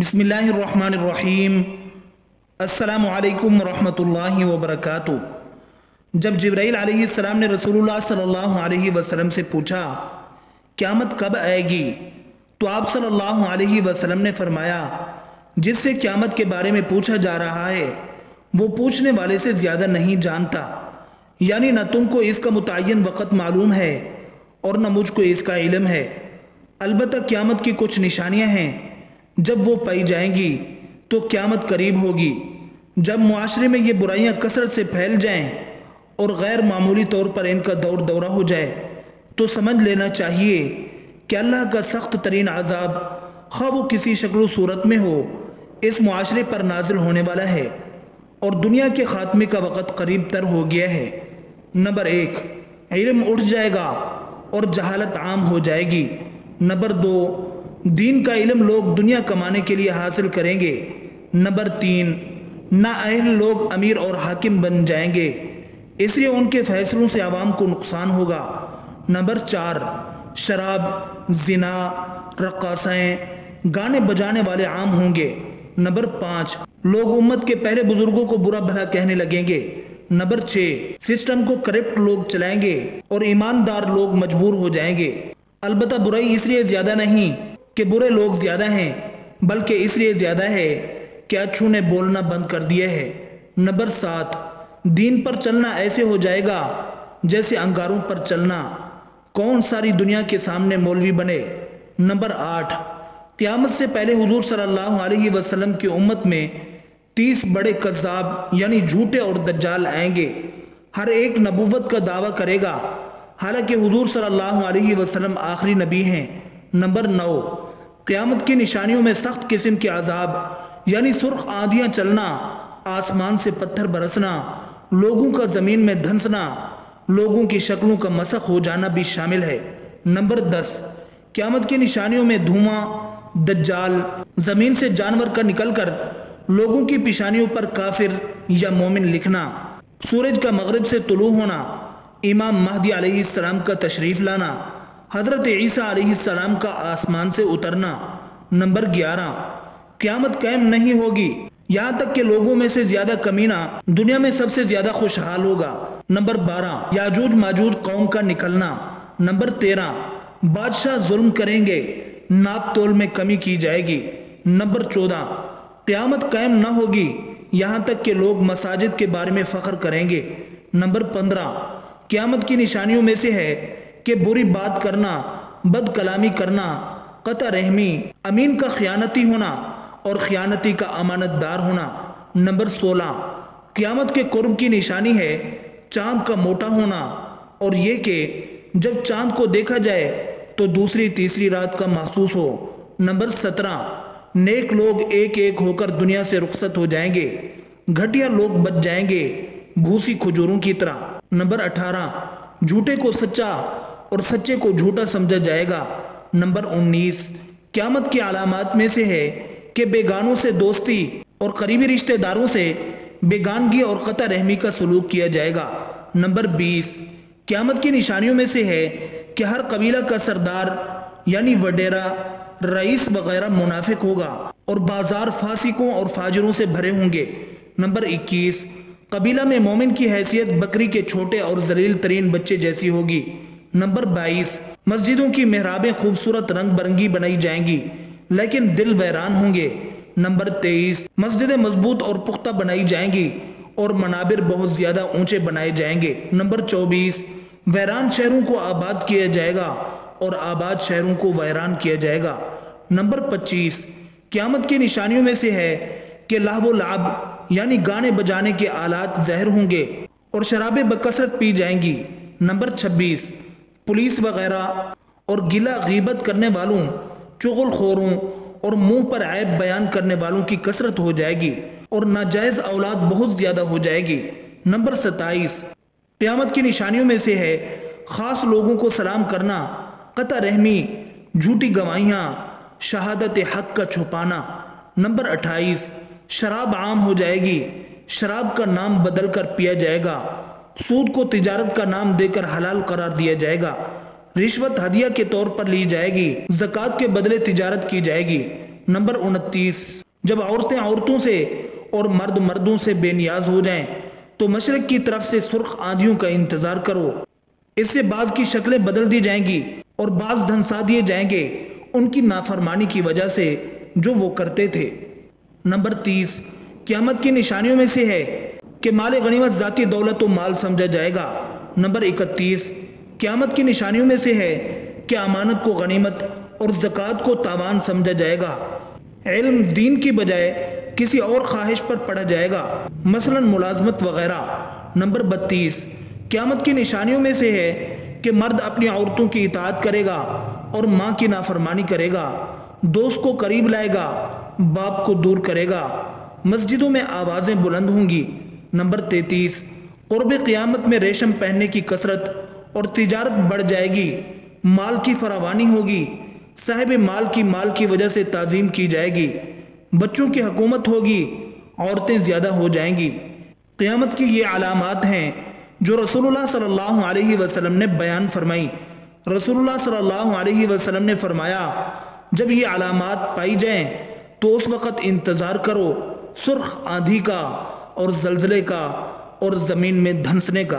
बिस्मिल्लाहिर्रहमानिर्रहीम। अस्सलाम वालेकुम रहमतुल्लाहि व बरकातुहू जब जब्राईल अलैहिस्सलाम ने रसूलुल्लाह सल्लल्लाहु अलैहि वसल्लम से पूछा, क़यामत कब आएगी? तो आप सल्लल्लाहु अलैहि वसल्लम ने फरमाया, जिससे क़यामत के बारे में पूछा जा रहा है, वो पूछने वाले से ज़्यादा नहीं जानता। यानी न तुमको इसका मुतन वक़्त मालूम है और न मुझको इसका इलम है। अलबत् क़यामत की कुछ निशानियाँ हैं। जब वो पाई जाएँगी तो क़यामत करीब होगी। जब मुआशरे में ये बुराइयाँ कसरत से फैल जाएँ और गैर मामूली तौर पर इनका दौर दौरा हो जाए तो समझ लेना चाहिए कि अल्लाह का सख्त तरीन आज़ाब खा वो किसी शक्ल सूरत में हो, इस मुआशरे पर नाजिल होने वाला है और दुनिया के ख़ात्मे का वक़्त करीब तर हो गया है। नंबर एक, इल्म उठ जाएगा और जहालत आम हो जाएगी। नंबर दो दीन का इलम लोग दुनिया कमाने के लिए हासिल करेंगे। नंबर तीन नाअहल लोग अमीर और हाकिम बन जाएँगे। इसलिए उनके फैसलों से आवाम को नुकसान होगा। नंबर चार, शराब, जिना रक्कासाएँ गाने बजाने वाले आम होंगे। नंबर पाँच, लोग उम्मत के पहले बुज़ुर्गों को बुरा भला कहने लगेंगे। नंबर छः सिस्टम को करप्ट लोग चलाएँगे और ईमानदार लोग मजबूर हो जाएँगे। अलबत् बुराई इसलिए ज़्यादा नहीं कि बुरे लोग ज़्यादा हैं, बल्कि इसलिए ज़्यादा है कि अच्छू ने बोलना बंद कर दिया है। नंबर सात, दीन पर चलना ऐसे हो जाएगा जैसे अंगारों पर चलना। कौन सारी दुनिया के सामने मौलवी बने? नंबर आठ, क़यामत से पहले हुजूर सल्लल्लाहु अलैहि वसल्लम की उम्मत में तीस बड़े कज्जाब यानी झूठे और दज्जाल आएँगे। हर एक नबूवत का दावा करेगा। हालाँकि हुजूर सल्लल्लाहु अलैहि वसल्लम आखिरी नबी हैं। नंबर नौ क़यामत की निशानियों में सख्त किस्म के आज़ाब यानी सुर्ख आंधियाँ चलना, आसमान से पत्थर बरसना, लोगों का ज़मीन में धंसना, लोगों की शक्लों का मसक हो जाना भी शामिल है। नंबर दस, क़्यामत की निशानियों में धुआँ, दज्जाल, ज़मीन से जानवर का निकलकर, लोगों की पिशानियों पर काफिर या मोमिन लिखना, सूरज का मगरब से तुलू होना, इमाम महदी अलैहिस्सलाम का तशरीफ़ लाना हज़रत ईसा का आसमान से उतरना। नंबर ग्यारह, क्यामत कायम नहीं होगी। यहाँ तक के लोगों में से ज़्यादा कमीना दुनिया में सबसे ज़्यादा खुशहाल होगा। नंबर बारह याजूज माजूज कौम का निकलना। नंबर तेरह, बादशाह जुल्म करेंगे, नाप तोल में कमी की जाएगी। नंबर चौदह, क्यामत कायम न होगी, यहाँ तक के लोग मसाजिद के बारे में फ़ख्र करेंगे। नंबर पंद्रह, क्यामत की निशानियों में से है कि बुरी बात करना बद कलामी करना कता रहमी अमीन का ख़यानती होना और ख़यानती का अमानतदार होना। नंबर सोलह, क़यामत के कुर्ब की निशानी है चाँद का मोटा होना और ये कि जब चाँद को देखा जाए तो दूसरी तीसरी रात का महसूस हो। नंबर सत्रह, नेक लोग एक एक होकर दुनिया से रुखसत हो जाएँगे, घटिया लोग बच जाएँगे भूसी खजूरों की तरह। नंबर अठारह, झूठे को सच्चा और सच्चे को झूठा समझा जाएगा। नंबर उन्नीस, क्यामत की अलामत में से है कि बेगानों से दोस्ती और करीबी रिश्तेदारों से बेगानगी और कता रहमी का सलूक किया जाएगा। नंबर बीस, क्यामत की निशानियों में से है कि हर कबीला का सरदार यानी वडेरा, रईस वगैरह मुनाफिक होगा और बाज़ार फासिकों और फाजरों से भरे होंगे। नंबर 21 कबीला में मोमिन की हैसियत बकरी के छोटे और जलील तरीन बच्चे जैसी होगी। नंबर 22 मस्जिदों की मेहराबें खूबसूरत रंग बरंगी बनाई जाएँगी, लेकिन दिल वैरान होंगे। नंबर तेईस, मस्जिदें मज़बूत और पुख्ता बनाई जाएँगी और मनाबिर बहुत ज़्यादा ऊँचे बनाए जाएँगे। नंबर चौबीस, वैरान शहरों को आबाद किया जाएगा और आबाद शहरों को वैरान किया जाएगा। नंबर पच्चीस, क्यामत की निशानियों में से है कि लाभ यानी गाने बजाने के आलात जहर होंगे और शराबें बकसरत पी जाएँगी। नंबर छब्बीस पुलिस वगैरह और गिला गीबत करने वालों, चुगलखोरों और मुँह पर ऐब बयान करने वालों की कसरत हो जाएगी और नाजायज औलाद बहुत ज़्यादा हो जाएगी। नंबर सत्ताईस। क्यामत की निशानियों में से है, खास लोगों को सलाम करना, कता रहमी झूठी गवाहियाँ, शहादत हक का छुपाना। नंबर अट्ठाईस। शराब आम हो जाएगी, शराब का नाम बदल कर पिया जाएगा। सूद को तिजारत का नाम देकर हलाल करार दिया जाएगा। रिश्वत हदिया के तौर पर ली जाएगी। जक़ात के बदले तिजारत की जाएगी। नंबर उनतीस, जब औरतें औरतों से और मर्द मर्दों से बेनियाज हो जाएँ तो मशरक की तरफ़ से सुर्ख आंधियों का इंतज़ार करो। इससे बाज की शक्लें बदल दी जाएँगी और बाज धनसा दिए जाएँगे उनकी नाफरमानी की वजह से जो वो करते थे। नंबर तीस, क्यामत की निशानियों में से है कि माल गनीमत ज़ाती दौलत माल समझा जाएगा। नंबर इकतीस, क्यामत की निशानियों में से है कि अमानत को गनीमत और ज़क़़त को तावान समझा जाएगा। इल्म दीन की बजाय किसी और ख्वाहिश पर पढ़ा जाएगा। मसलन मुलाजमत वगैरह। नंबर बत्तीस, क्यामत की निशानियों में से है कि मर्द अपनी औरतों की इतात करेगा और माँ की नाफरमानी करेगा। दोस्त को करीब लाएगा, बाप को दूर करेगा। मस्जिदों में आवाज़ें बुलंद होंगी। नंबर तैतीस क़ुरब क़ियामत में रेशम पहनने की कसरत और तजारत बढ़ जाएगी, माल की फरावानी होगी, साहिब माल की माल की वजह से तज़ीम की जाएगी, बच्चों की हकूमत होगी, औरतें ज़्यादा हो जाएँगी। क़ियामत की ये अलामत हैं जो रसूलुल्लाह सल्लल्लाहु अलैहि ने बयान फरमाई। रसूलुल्लाह सल्लल्लाहु अलैहि ने फरमाया, जब ये अलामत पाई जाएँ तो उस वक़्त इंतज़ार करो, सुर्ख आंधी का और जलजले का और ज़मीन में धंसने का।